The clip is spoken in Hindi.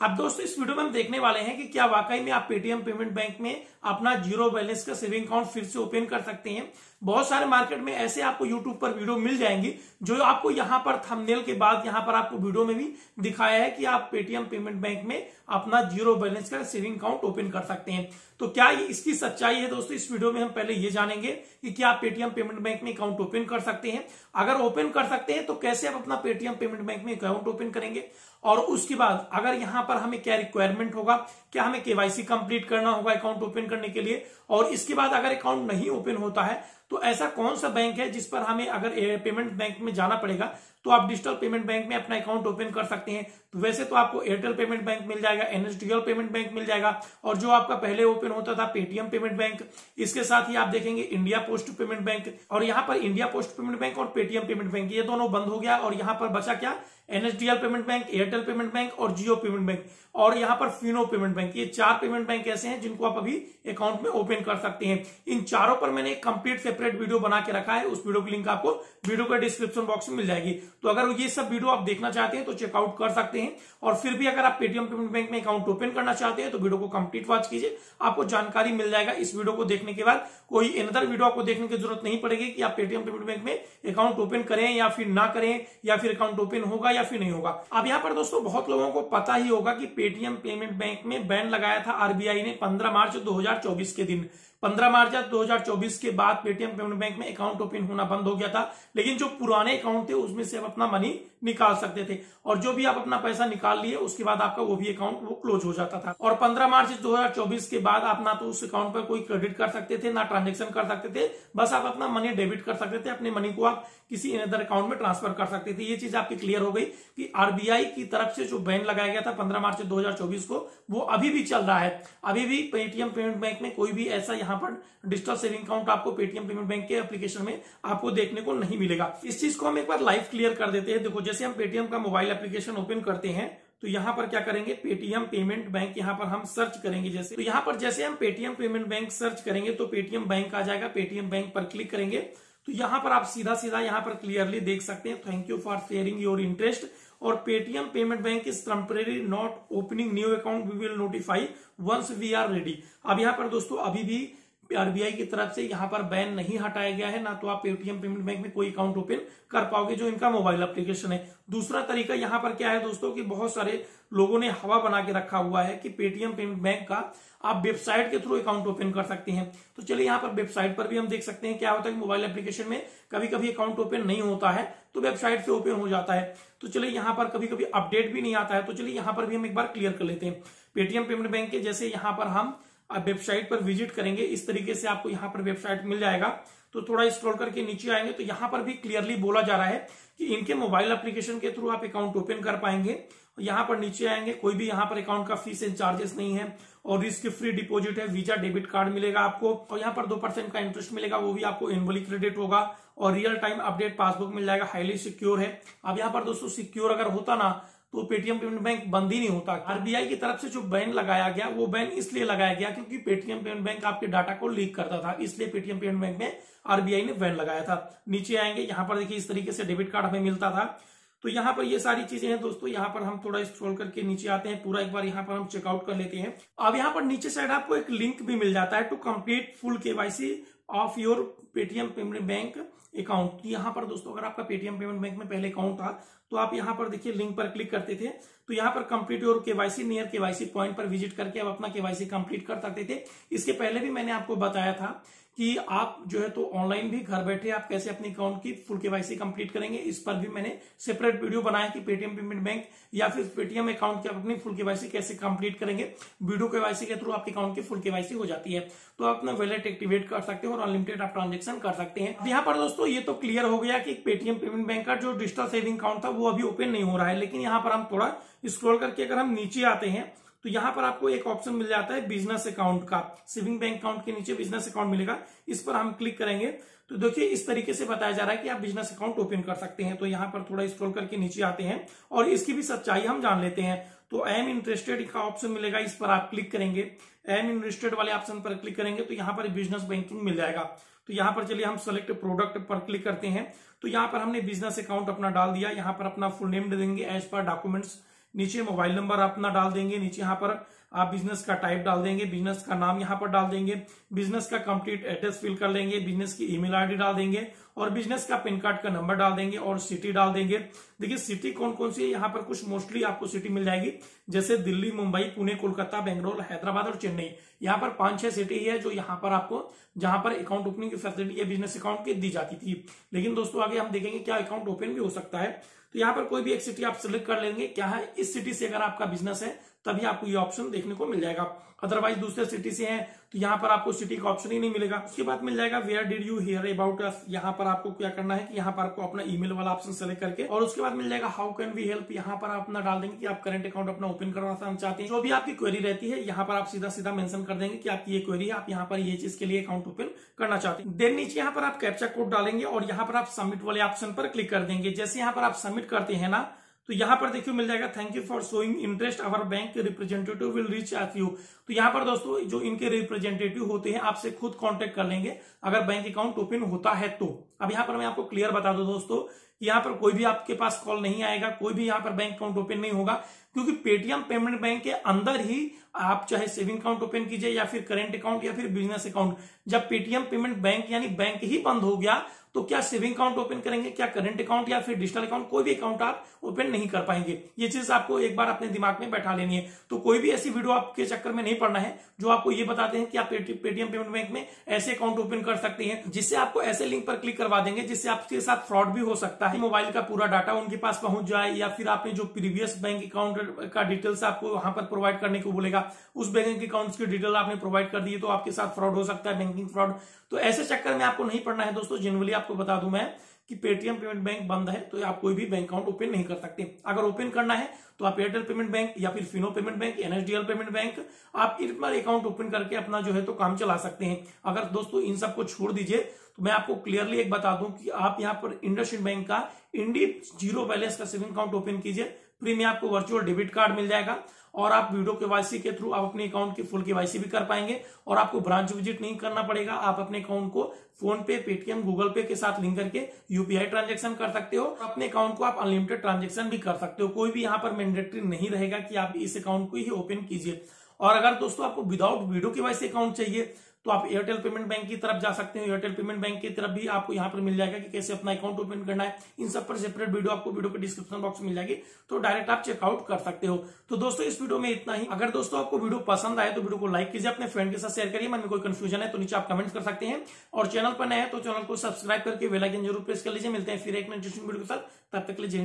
अब दोस्तों, इस वीडियो में हम देखने वाले हैं कि क्या वाकई में आप पेटीएम पेमेंट बैंक में अपना ज़ीरो बैलेंस का सेविंग अकाउंट फिर से ओपन कर सकते हैं। बहुत सारे मार्केट में ऐसे आपको यूट्यूब पर वीडियो मिल जाएँगी, जो आपको यहाँ पर थंबनेल के बाद यहाँ पर आपको वीडियो में भी दिखाया है कि आप पेटीएम पेमेंट बैंक में अपना ज़ीरो बैलेंस का सेविंग अकाउंट ओपन कर सकते हैं। तो क्या ये इसकी सच्चाई है दोस्तों? इस वीडियो में हम पहले ये जानेंगे कि क्या आप पेटीएम पेमेंट बैंक में अकाउंट ओपन कर सकते हैं। अगर ओपन कर सकते हैं तो कैसे आप अपना पेटीएम पेमेंट बैंक में अकाउंट ओपन करेंगे? और उसके बाद अगर यहाँ पर हमें क्या रिक्वायरमेंट होगा, क्या हमें केवाईसी कंप्लीट करना होगा अकाउंट ओपन करने के लिए? और इसके बाद अगर अकाउंट नहीं ओपन होता है तो ऐसा कौन सा बैंक है जिस पर हमें अगर पेमेंट बैंक में जाना पड़ेगा? तो आप डिजिटल पेमेंट बैंक में अपना अकाउंट ओपन कर सकते हैं। तो वैसे तो आपको एयरटेल पेमेंट बैंक मिल जाएगा, एनएसडीएल पेमेंट बैंक मिल जाएगा, और जो आपका पहले ओपन होता था, पेटीएम पेमेंट बैंक, इसके साथ ही आप देखेंगे इंडिया पोस्ट पेमेंट बैंक, और यहाँ पर इंडिया पोस्ट पेमेंट बैंक और पेटीएम पेमेंट बैंक, ये दोनों बंद हो गया, और यहाँ पर बचा क्या? NSDL payment bank, Airtel payment bank और जियो पेमेंट बैंक, और यहाँ पर फिनो पेमेंट बैंक, ये चार पेमेंट बैंक ऐसे हैं जिनको आप अभी अकाउंट में ओपन कर सकते हैं। इन चारों पर मैंने कंप्लीट सेपरेट वीडियो बना के रखा है, उस वीडियो की लिंक आपको वीडियो के डिस्क्रिप्शन बॉक्स में मिल जाएगी। तो अगर ये सब वीडियो आप देखना चाहते हैं तो चेकआउट कर सकते हैं। और फिर भी अगर आप पेटीएम पेमेंट बैंक में अकाउंट ओपन करना चाहते हैं तो वीडियो को कंप्लीट वॉच कीजिए। आपको जानकारी मिल जाएगा इस वीडियो को देखने के बाद। कोई अनदर वीडियो आपको देखने की ज़रूरत नहीं पड़ेगी कि आप पेटीएम पेमेंट बैंक में अकाउंट ओपन करें या फिर ना करें, या फिर अकाउंट ओपन होगा या फिर नहीं होगा। अब यहाँ पर दोस्तों, बहुत लोगों को पता ही होगा कि पेटीएम पेमेंट बैंक में बैन लगाया था आरबीआई ने 15 मार्च 2024 के दिन। 15 मार्च 2024 के बाद पेटीएम पेमेंट बैंक में अकाउंट ओपन होना बंद हो गया था। लेकिन जो पुराने अकाउंट थे, उसमें से अपना मनी निकाल सकते थे। और जो भी आप अपना पैसा निकाल लिए, उसके बाद आपका वो भी अकाउंट वो क्लोज हो जाता था। और 15 मार्च 2024 के बाद आप ना तो उस अकाउंट पर कोई क्रेडिट कर सकते थे, ना ट्रांजेक्शन कर सकते थे, बस आप अपना मनी डेबिट कर सकते थे, अपने मनी को आप किसी अदर अकाउंट में ट्रांसफ़र कर सकते थे। ये चीज़ आपकी क्लियर हो गई कि आरबीआई की तरफ़ से जो बैन लगाया गया था पंद्रह मार्च दो हज़ार चौबीस को, वो अभी भी चल रहा है। अभी भी पेटीएम पेमेंट बैंक में कोई भी ऐसा यहाँ पर डिजिटल सेविंग अकाउंट आपको पेटीएम पेमेंट बैंक के एप्लीकेशन में आपको देखने को नहीं मिलेगा। इस चीज़ को हम एक बार लाइव क्लियर कर देते हैं। देखो जैसे हम पेटीएम का मोबाइल एप्लीकेशन ओपन करते हैं तो यहाँ पर क्या करेंगे? पेटीएम पेमेंट बैंक यहाँ पर हम सर्च करेंगे जैसे। तो यहाँ पर जैसे हम पेटीएम पेमेंट बैंक सर्च करेंगे तो पेटीएम बैंक आ जाएगा। पेटीएम बैंक पर क्लिक करेंगे। तो यहाँ पर आप सीधा सीधा यहाँ पर क्लियरली देख सकते हैं। Thank you for sharing your interest और Paytm payment bank is temporary not opening new account we will notify once we are ready अब यहाँ पर दोस्तों, अभी भी आरबीआई की तरफ़ से यहाँ पर बैन नहीं हटाया गया है, ना तो आप पेटीएम पेमेंट बैंक में कोई अकाउंट ओपन कर पाओगे जो इनका मोबाइल एप्लीकेशन है। दूसरा तरीका यहाँ पर क्या है दोस्तों कि बहुत सारे लोगों ने हवा बना के रखा हुआ है कि पेटीएम पेमेंट बैंक का आप वेबसाइट के थ्रू अकाउंट ओपन कर सकते हैं। तो चलिए यहाँ पर वेबसाइट पर भी हम देख सकते हैं क्या होता है मोबाइल एप्लीकेशन में कभी कभी अकाउंट ओपन नहीं होता है तो वेबसाइट से ओपन हो जाता है। तो चलिए यहाँ पर कभी कभी अपडेट भी नहीं आता है तो चलिए यहाँ पर भी हम एक बार क्लियर कर लेते हैं। पेटीएम पेमेंट बैंक के जैसे यहाँ पर हम आप वेबसाइट पर विज़िट करेंगे, इस तरीके से आपको यहाँ पर वेबसाइट मिल जाएगा। तो थोड़ा स्क्रॉल करके नीचे आएँगे तो यहाँ पर भी क्लियरली बोला जा रहा है कि इनके मोबाइल एप्लीकेशन के थ्रू आप अकाउंट ओपन कर पाएँगे। यहाँ पर नीचे आएँगे, कोई भी यहाँ पर अकाउंट का फ़ीस एंड चार्जेस नहीं है और रिस्क फ्री डिपॉजिट है वीज़ा डेबिट कार्ड मिलेगा आपको और यहाँ पर दो परसेंट का इंटरेस्ट मिलेगा, वो भी आपको एनुअली क्रेडिट होगा और रियल टाइम अपडेट पासबुक मिल जाएगा हाईली सिक्योर है। अब यहाँ पर दोस्तों सिक्योर अगर होता ना तो पेटीएम पेमेंट बैंक बंद ही नहीं होता। आरबीआई की तरफ़ से जो बैन लगाया गया, वो बैन इसलिए लगाया गया क्योंकि पेटीएम पेमेंट बैंक आपके डाटा को लीक करता था, इसलिए पेटीएम पेमेंट बैंक में आरबीआई ने बैन लगाया था। नीचे आएँगे, यहाँ पर देखिए इस तरीके से डेबिट कार्ड हमें मिलता था। तो यहाँ पर ये सारी चीज़ें हैं दोस्तों, यहाँ पर हम थोड़ा स्क्रॉल करके नीचे आते हैं, पूरा एक बार यहाँ पर हम चेकआउट कर लेते हैं। अब यहाँ पर नीचे साइड आपको एक लिंक भी मिल जाता है to complete full KYC of your Paytm payment bank account यहाँ पर दोस्तों, अगर आपका पेटीएम पेमेंट बैंक में पहले अकाउंट था तो आप यहाँ पर देखिए लिंक पर क्लिक करते थे। तो यहाँ पर complete your KYC near KYC point पर विज़िट करके आप अपना केवाईसी कंप्लीट कर सकते थे। इसके पहले भी मैंने आपको बताया था कि आप जो है तो ऑनलाइन भी घर बैठे आप कैसे अपने अकाउंट की फुल केवाईसी कंप्लीट करेंगे। इस पर भी मैंने सेपरेट वीडियो बनाया कि पेटीएम पेमेंट बैंक या फिर पेटीएम अकाउंट की आप अपनी फुल केवाईसी कैसे कंप्लीट करेंगे। वीडियो केवाईसी के थ्रू आपके अकाउंट की फुल केवाईसी हो जाती है। तो आप अपना वैलेट एक्टिवेट कर सकते हैं। और अनलिमिटेड आप ट्रांजेक्शन कर सकते हैं। यहाँ पर दोस्तों, ये तो क्लियर हो गया कि पेटीएम पेमेंट बैंक का जो डिजिटल सेविंग अकाउंट था, वो अभी ओपन नहीं हो रहा है। लेकिन यहाँ पर हम थोड़ा स्क्रॉल करके अगर हम नीचे आते हैं तो यहाँ पर आपको एक ऑप्शन मिल जाता है बिज़नेस अकाउंट का। सेविंग बैंक अकाउंट के नीचे बिज़नेस अकाउंट मिलेगा। इस पर हम क्लिक करेंगे। तो देखिए, इस तरीके से बताया जा रहा है कि आप बिज़नेस अकाउंट ओपन कर सकते हैं। तो यहाँ पर थोड़ा स्क्रॉल करके नीचे आते हैं और इसकी भी सच्चाई हम जान लेते हैं। तो एम इंटरेस्टेड का ऑप्शन मिलेगा, इस पर आप क्लिक करेंगे। एम इंटरेस्टेड वाले ऑप्शन पर क्लिक करेंगे तो यहाँ पर बिज़नेस बैंकिंग मिल जाएगा। तो यहाँ पर चलिए हम सेलेक्ट प्रोडक्ट पर क्लिक करते हैं। तो यहाँ पर हमने बिज़नेस अकाउंट अपना डाल दिया। यहाँ पर अपना फुल नेम दे देंगे एज पर डॉक्यूमेंट्स नीचे मोबाइल नंबर अपना डाल देंगे। नीचे यहाँ पर आप बिज़नेस का टाइप डाल देंगे बिज़नेस का नाम यहाँ पर डाल देंगे बिज़नेस का कंप्लीट एड्रेस फिल कर लेंगे बिज़नेस की ईमेल आईडी डाल देंगे और बिज़नेस का पिन कार्ड का नंबर डाल देंगे और सिटी डाल देंगे। देखिए सिटी कौन कौन सी है? यहाँ पर कुछ मोस्टली आपको सिटी मिल जाएगी। जैसे दिल्ली, मुंबई, पुणे, कोलकाता, बेंगलोर, हैदराबाद और चेन्नई। यहाँ पर पाँच छह सिटी है जो यहाँ पर आपको, जहाँ पर अकाउंट ओपनिंग की फैसिलिटी या बिज़नेस अकाउंट की दी जाती थी। लेकिन दोस्तों, आगे हम देखेंगे क्या अकाउंट ओपन भी हो सकता है। तो यहाँ पर कोई भी एक सिटी आप सिलेक्ट कर लेंगे। क्या है? इस सिटी से अगर आपका बिज़नेस है तभी आपको ये ऑप्शन देखने को मिल जाएगा। अदरवाइज़ दूसरे सिटी से हैं तो यहाँ पर आपको सिटी का ऑप्शन ही नहीं मिलेगा। उसके बाद मिल जाएगा where did you hear about us यहाँ पर आपको क्या करना है कि यहाँ पर आपको अपना ईमेल वाला ऑप्शन सेलेक्ट करके, और उसके बाद मिल जाएगा हाउ कैन वी हेल्प यहाँ पर आप अपना डाल देंगे कि आप करंट अकाउंट अपना ओपन करवाना चाहते हैं। जो भी आपकी क्वेरी रहती है, यहाँ पर आप सीधा सीधा मेंशन कर देंगे कि आपकी ये क्वेरी है, आप यहाँ पर ये चीज़ के लिए अकाउंट ओपन करना चाहते हैं। देन नीचे यहाँ पर आप कैप्चा कोड डालेंगे, और यहाँ पर आप सबमिट वाले ऑप्शन पर क्लिक कर देंगे। जैसे यहाँ पर आप सबमिट करते हैं ना तो यहाँ पर देखियो मिल जाएगा thank you for showing interest our bank representative will reach of you तो यहाँ पर दोस्तों, जो इनके रिप्रेजेंटेटिव होते हैं, आपसे खुद कांटेक्ट कर लेंगे। अगर बैंक अकाउंट ओपन होता है तो। अब यहाँ पर मैं आपको क्लियर बता दू दोस्तों यहाँ पर कोई भी आपके पास कॉल नहीं आएगा, कोई भी यहाँ पर बैंक अकाउंट ओपन नहीं होगा, क्योंकि पेटीएम पेमेंट बैंक के अंदर ही आप चाहे सेविंग अकाउंट ओपन कीजिए या फिर करेंट अकाउंट या फिर बिज़नेस अकाउंट। जब पेटीएम पेमेंट बैंक यानी बैंक ही बंद हो गया तो क्या सेविंग अकाउंट ओपन करेंगे, क्या करंट अकाउंट या फिर डिजिटल अकाउंट, कोई भी अकाउंट आप ओपन नहीं कर पाएँगे। ये चीज़ आपको एक बार अपने दिमाग में बैठा लेनी है। तो कोई भी ऐसी वीडियो आपके चक्कर में नहीं पड़ना है, जो आपको ये बताते हैं कि आप पेटीएम पेमेंट बैंक में ऐसे अकाउंट ओपन कर सकते हैं, जिससे आपको ऐसे लिंक पर क्लिक करवा देंगे, जिससे आपके साथ फ्रॉड भी हो सकता है। मोबाइल का पूरा डाटा उनके पास पहुँच जाए या फिर आपने जो प्रीवियस बैंक अकाउंट का डिटेल्स आपको वहाँ पर प्रोवाइड करने को बोलेगा उस बैंक अकाउंट की डिटेल आपने प्रोवाइड कर दिए तो आपके साथ फ्रॉड हो सकता है बैंकिंग फ्रॉड तो ऐसे चक्कर में आपको नहीं पड़ना है दोस्तों जनरली आपको बता दू मैं कि पेटीएम पेमेंट बैंक बंद है तो आप कोई भी बैंक अकाउंट ओपन नहीं कर सकते। अगर ओपन करना है तो आप एयरटेल पेमेंट बैंक या फिर Fino payment bank NSDL payment bank आप पर अकाउंट ओपन करके अपना जो है तो काम चला सकते हैं। अगर दोस्तों इन सबको छोड़ दीजिए तो मैं आपको क्लियरली एक बता दूँ कि आप यहाँ पर इंडस्ट्रियल बैंक का इंडी ज़ीरो बैलेंस का सेविंग अकाउंट ओपन कीजिए, फ्री में आपको वर्चुअल डेबिट कार्ड मिल जाएगा और आप वीडियो केवाईसी के थ्रू आप अपने अकाउंट की फुल केवाईसी भी कर पाएँगे और आपको ब्रांच विज़िट नहीं करना पड़ेगा। आप अपने अकाउंट को फ़ोन पे पेटीएम गूगल पे के साथ लिंक करके यूपीआई ट्रांजेक्शन कर सकते हो अपने अकाउंट को आप अनलिमिटेड ट्रांजेक्शन भी कर सकते हो। कोई भी यहाँ पर मैंडेटरी नहीं रहेगा कि आप इस अकाउंट को ही ओपन कीजिए। और अगर दोस्तों आपको विदाउट वीडियो केवाईसी अकाउंट चाहिए तो आप एयरटेल पेमेंट बैंक की तरफ़ जा सकते हो। एयरटेल पेमेंट बैंक की तरफ़ भी आपको यहाँ पर मिल जाएगा कि कैसे अपना अकाउंट ओपन करना है। इन सब पर सेपरेट वीडियो आपको वीडियो के डिस्क्रिप्शन बॉक्स में मिल जाएगी तो डायरेक्ट आप चेकआउट कर सकते हो। तो दोस्तों, इस वीडियो में इतना ही। अगर दोस्तों आपको वीडियो पसंद आए तो वीडियो को लाइक कीजिए, अपने फ्रेंड के साथ शेयर करिए। मन में कोई कंफ्यूजन है तो नीचे आप कमेंट कर सकते हैं। और चैनल पर नए तो चैनल को सब्सक्राइब करके वेलाइकन ज़रूर प्रेस कर लीजिए। मिलते हैं फिर एक इंटरेस्टिंग वीडियो के साथ। तब तक के लिए जय